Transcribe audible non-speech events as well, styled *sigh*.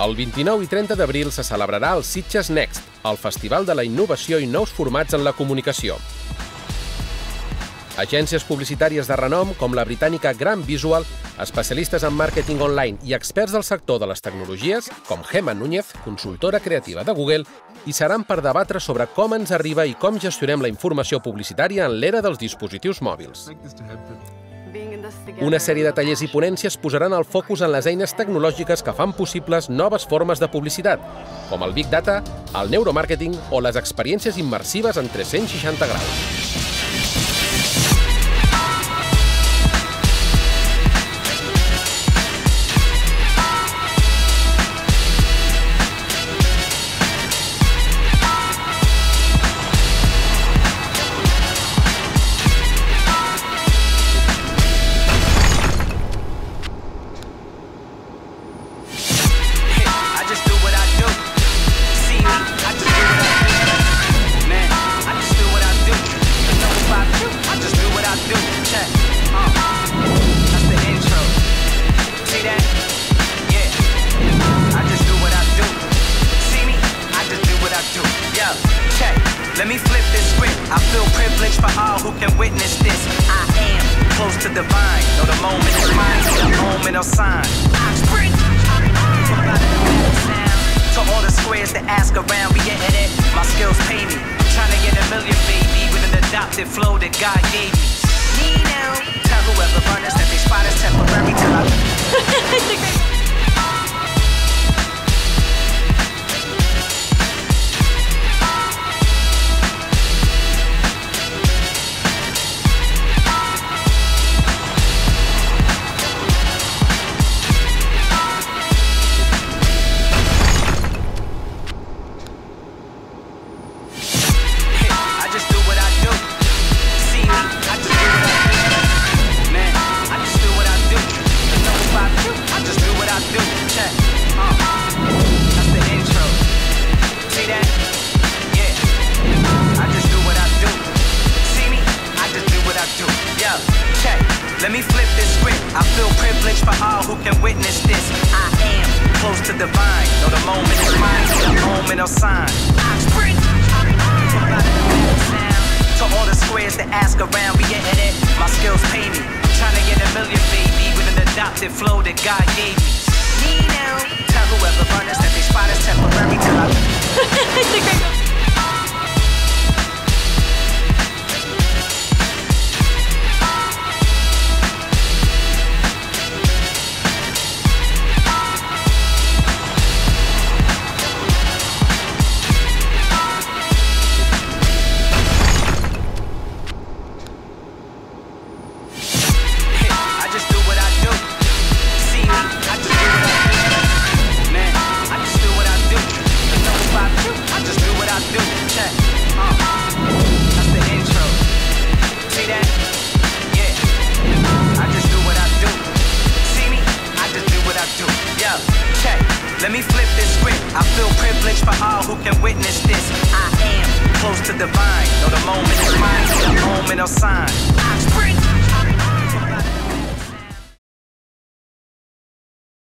El 29 i 30 d'abril se celebrarà el Sitges Next, el Festival de la Innovació i Nous Formats en la Comunicació. Agències publicitàries de renom, com la britànica Grand Visual, especialistes en màrqueting online i experts del sector de les tecnologies, com Gemma Núñez, consultora creativa de Google, hi seran per debatre sobre com ens arriba i com gestionem la informació publicitària en l'era dels dispositius mòbils. Una sèrie de tallers i ponències posaran el focus en les eines tecnològiques que fan possibles noves formes de publicitat, com el Big Data, el neuromàrqueting o les experiències immersives en 360 graus. Can witness this. I am close to divine. Know the moment is mine, the moment of sign. To all the squares that ask around, we getting it. My skills pay me. Trying to get a million, baby, with an adopted flow that God gave me. Me now. Tell whoever run us that they spot us temporary till. I *laughs* feel for all who can witness this. I am close to divine. Know the moment is mine, the moment of sign. Sprint. To all the squares that ask around, we getting it. My skills pay me. Trying to get a million, baby, with an adopted flow that God gave me. Me now. Tell whoever run us that they spot us temporary till I. Let me flip this script. I feel privileged for all who can witness this. I am close to divine. Know the moment is mine, the moment of sign.